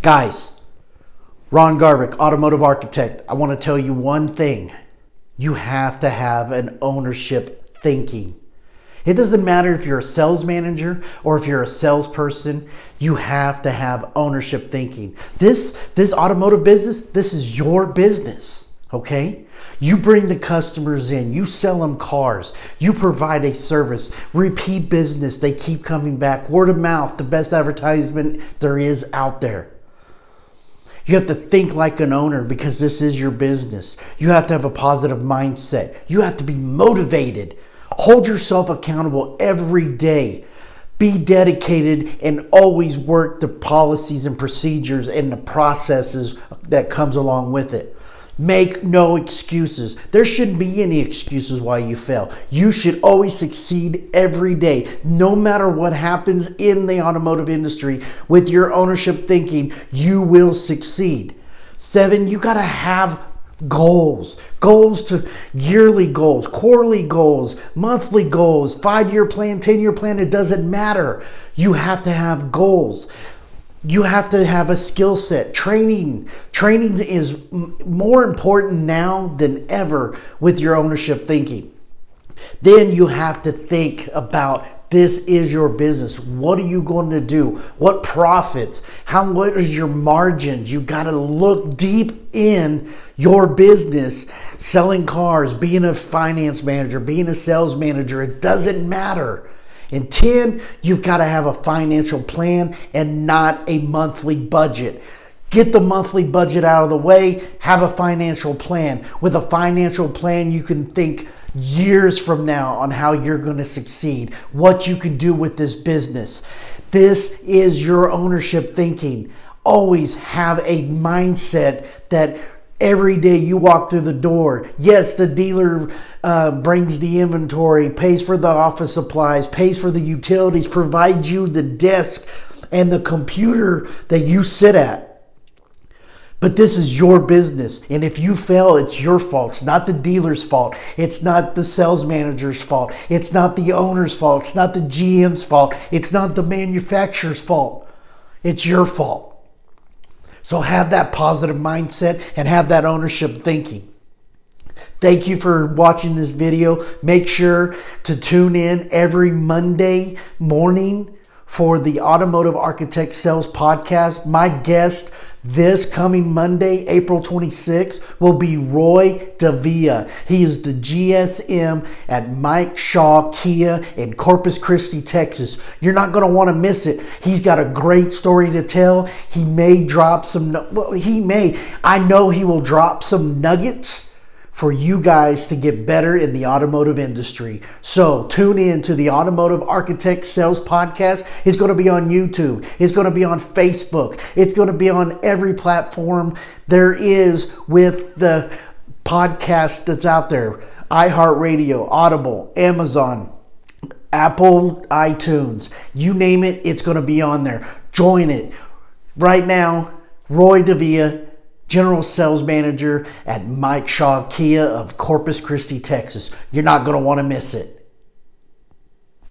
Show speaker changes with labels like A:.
A: Guys, Ron Garverick, automotive architect, I want to tell you one thing. You have to have an ownership thinking. It doesn't matter if you're a sales manager or if you're a salesperson, you have to have ownership thinking. This this automotive business, this is your business, okay? You bring the customers in, you sell them cars, you provide a service, repeat business, they keep coming back. Word of mouth, the best advertisement there is out there. You have to think like an owner because this is your business. You have to have a positive mindset. You have to be motivated. Hold yourself accountable every day. Be dedicated and always work the policies and procedures and the processes that comes along with it. Make no excuses. There shouldn't be any excuses why you fail. You should always succeed every day, no matter what happens in the automotive industry. With your ownership thinking, you will succeed. Seven, you got to have goals goals to yearly goals quarterly goals monthly goals five year plan 10 year plan it doesn't matter you have to have goals you have to have a skill set. Training training is more important now than ever with your ownership thinking. Then you have to think about this is your business. What are you going to do? What profits? How what is your margins? You got to look deep in your business. Selling cars being a finance manager being a sales manager it doesn't matter and 10, you've got to have a financial plan and not a monthly budget. Get the monthly budget out of the way, have a financial plan. With a financial plan, you can think years from now on how you're going to succeed, what you can do with this business. This is your ownership thinking. Always have a mindset that every day you walk through the door. Yes, the dealer uh, brings the inventory, pays for the office supplies, pays for the utilities, provides you the desk and the computer that you sit at. But this is your business. And if you fail, it's your fault. It's not the dealer's fault. It's not the sales manager's fault. It's not the owner's fault. It's not the GM's fault. It's not the manufacturer's fault. It's your fault. So have that positive mindset and have that ownership thinking. Thank you for watching this video. Make sure to tune in every Monday morning for the Automotive Architect Sales Podcast. My guest this coming Monday, April 26th, will be Roy Davia. He is the GSM at Mike Shaw Kia in Corpus Christi, Texas. You're not going to want to miss it. He's got a great story to tell. He may drop some, well, he may, I know he will drop some nuggets for you guys to get better in the automotive industry. So tune in to the Automotive Architect Sales Podcast. It's going to be on YouTube. It's going to be on Facebook. It's going to be on every platform there is with the podcast that's out there. iHeartRadio, Audible, Amazon, Apple, iTunes, you name it, it's going to be on there. Join it. Right now, Roy Davia General Sales Manager at Mike Shaw Kia of Corpus Christi, Texas. You're not going to want to miss it.